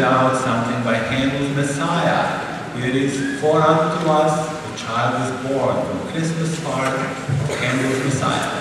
out something by Handel's Messiah. It is for unto us a child is born, from Christmas heart, Handel's Messiah.